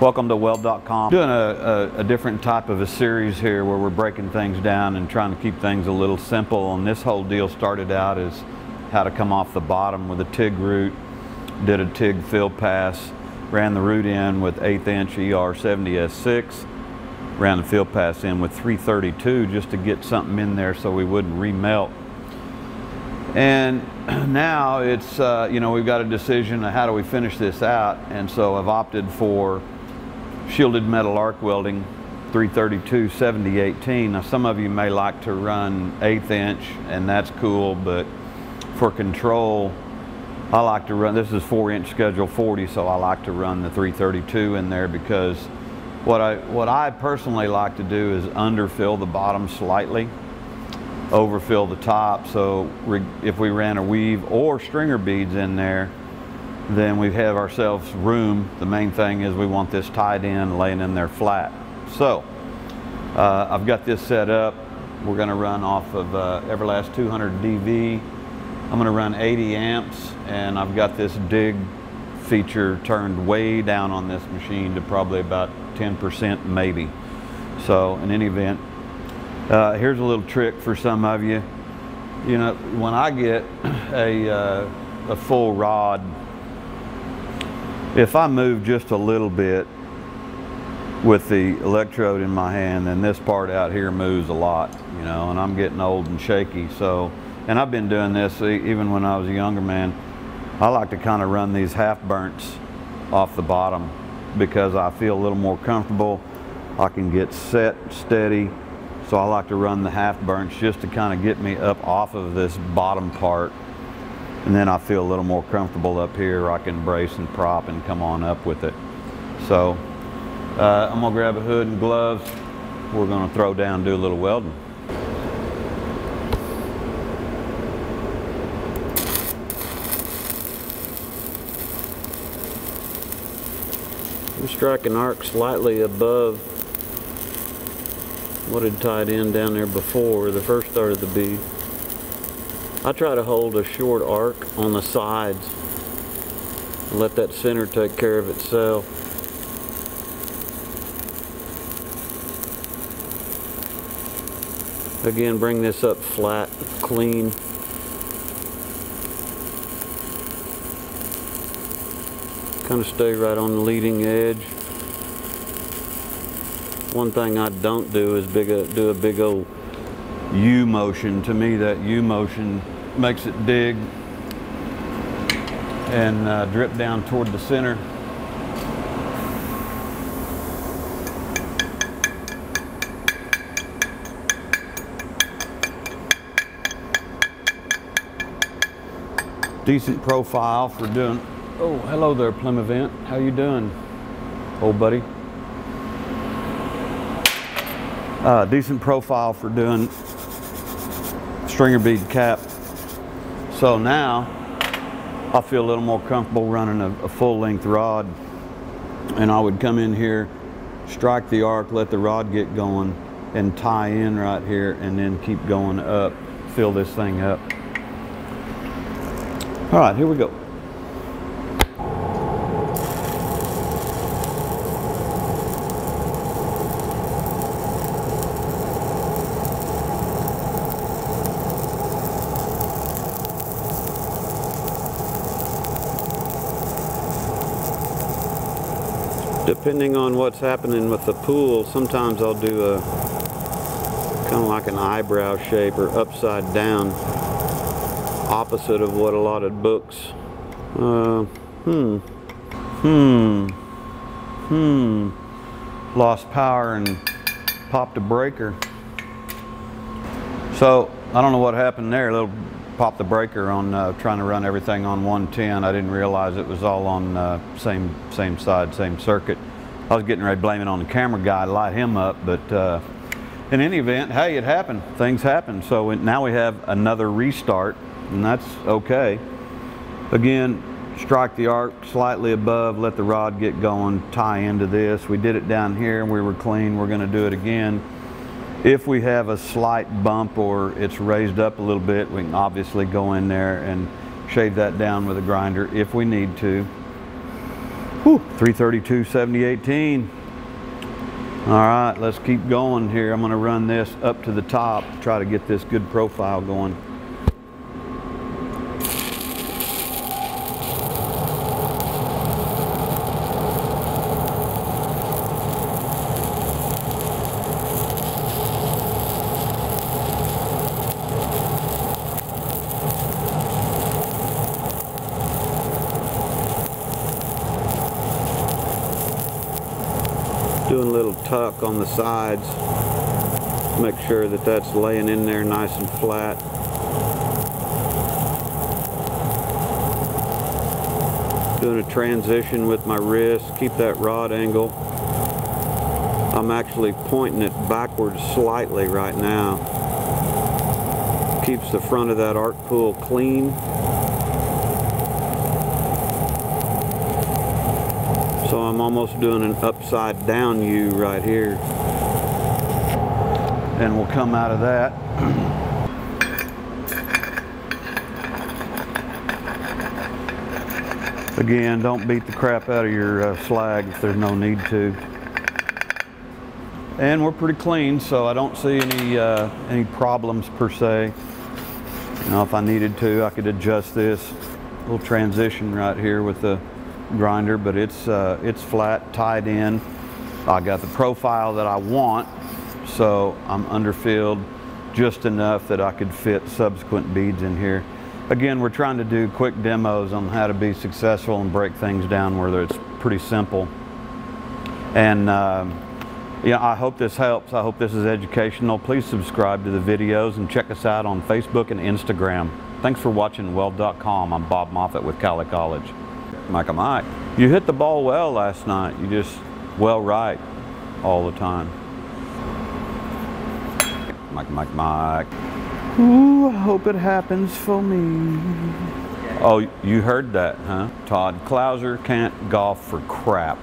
Welcome to Weld.com. Doing a, a, a, different type of a series here where we're breaking things down and trying to keep things a little simple. And this whole deal started out as how to come off the bottom with a TIG root. Did a TIG fill pass, ran the root in with 8th inch ER70S6, ran the fill pass in with 332 just to get something in there so we wouldn't remelt. And now it's, uh, you know, we've got a decision of how do we finish this out. And so I've opted for shielded metal arc welding 332 70 18 now some of you may like to run eighth inch and that's cool but for control I like to run this is four inch schedule 40 so I like to run the 332 in there because what I what I personally like to do is underfill the bottom slightly overfill the top. So if we ran a weave or stringer beads in there then we have ourselves room. The main thing is we want this tied in, laying in there flat. So uh, I've got this set up. We're going to run off of uh, Everlast 200 DV. I'm going to run 80 amps and I've got this dig feature turned way down on this machine to probably about 10% maybe. So in any event, uh, here's a little trick for some of you. You know, when I get a, uh, a full rod if I move just a little bit with the electrode in my hand, then this part out here moves a lot, you know, and I'm getting old and shaky. So, and I've been doing this even when I was a younger man. I like to kind of run these half burnts off the bottom because I feel a little more comfortable. I can get set steady. So I like to run the half burnts just to kind of get me up off of this bottom part and then I feel a little more comfortable up here. I can brace and prop and come on up with it. So uh, I'm gonna grab a hood and gloves. We're gonna throw down, do a little welding. I'm striking arc slightly above what had tied in down there before the first start of the bead. I try to hold a short arc on the sides and let that center take care of itself. Again, bring this up flat, clean. Kind of stay right on the leading edge. One thing I don't do is big a, do a big old U motion. To me, that U motion makes it dig and uh, drip down toward the center. Decent profile for doing, oh, hello there, Plymouth. How you doing, old buddy? Uh, decent profile for doing stringer bead cap. So now I feel a little more comfortable running a, a full length rod and I would come in here, strike the arc, let the rod get going and tie in right here and then keep going up, fill this thing up. All right, here we go. Depending on what's happening with the pool, sometimes I'll do a kind of like an eyebrow shape or upside down, opposite of what a lot of books. Uh, hmm, hmm, hmm. Lost power and popped a breaker. So I don't know what happened there. A little popped the breaker on uh, trying to run everything on 110. I didn't realize it was all on uh, same same side, same circuit. I was getting ready to blame it on the camera guy light him up, but uh, in any event, hey, it happened. Things happen. So now we have another restart, and that's okay. Again, strike the arc slightly above, let the rod get going, tie into this. We did it down here and we were clean. We're going to do it again. If we have a slight bump or it's raised up a little bit, we can obviously go in there and shave that down with a grinder if we need to. Whew, 332, 70, 18. All right, let's keep going here. I'm gonna run this up to the top, try to get this good profile going. Doing a little tuck on the sides. Make sure that that's laying in there nice and flat. Doing a transition with my wrist. Keep that rod angle. I'm actually pointing it backwards slightly right now. Keeps the front of that arc pool clean So I'm almost doing an upside down U right here. And we'll come out of that. Again, don't beat the crap out of your uh, slag if there's no need to. And we're pretty clean, so I don't see any uh, any problems per se. You know, if I needed to, I could adjust this little transition right here with the grinder, but it's, uh, it's flat, tied in. I got the profile that I want, so I'm underfilled just enough that I could fit subsequent beads in here. Again, we're trying to do quick demos on how to be successful and break things down where it's pretty simple. And yeah, I hope this helps. I hope this is educational. Please subscribe to the videos and check us out on Facebook and Instagram. Thanks for watching weld.com. I'm Bob Moffatt with Cali College. Mike, Mike, you hit the ball well last night. You just well right all the time. Mike, Mike, Mike. Ooh, I hope it happens for me. Oh, you heard that, huh? Todd Clouser can't golf for crap.